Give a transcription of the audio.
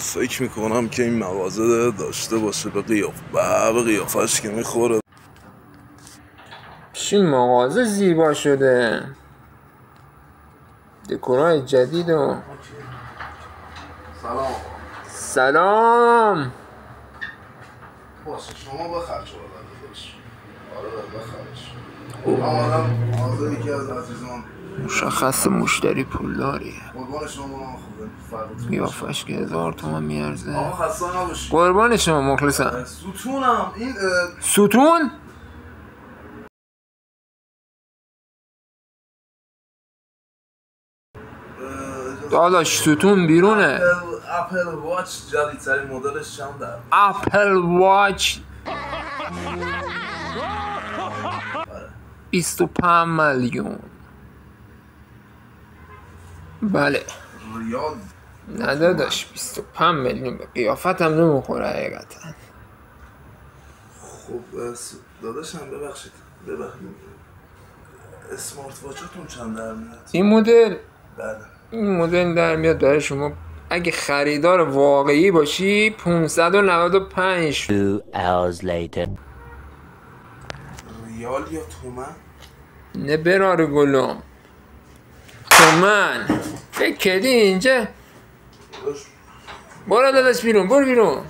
فکر می‌کنم که این مغازه داشته باشه به قیاف به قیافش که می‌خوره. چی مغازه زیبا شده. دکورای جدید و سلام. سلام! باشه شما بخرش آره مشخص مشتری خوبه. فردا قیافش که هزار تومن میارزه. آقا خسته نباشی. قربان شما مخلصم. ستونم. این ستون؟ داداش ستون بیرونه. اپل اپل واچ جدیدترین مدلش چنده اپل واچ 25 میلیون. بله. ریال. نه داداش 25 میلیون به قیافت هم نمی‌خوره حقیقتا. خب اه، س- داداشم ببخشید. ببخشید. اسمارت واچتون چند در میاد؟ این مدل. بله. این مدل در میاد برای شما. اگه خریدار واقعی باشی 595 Two hours later. ریال یا تومن؟ نه برار گلم. تومن. فکر کردی اینجا؟ برو داداش بیرون برو بیرون.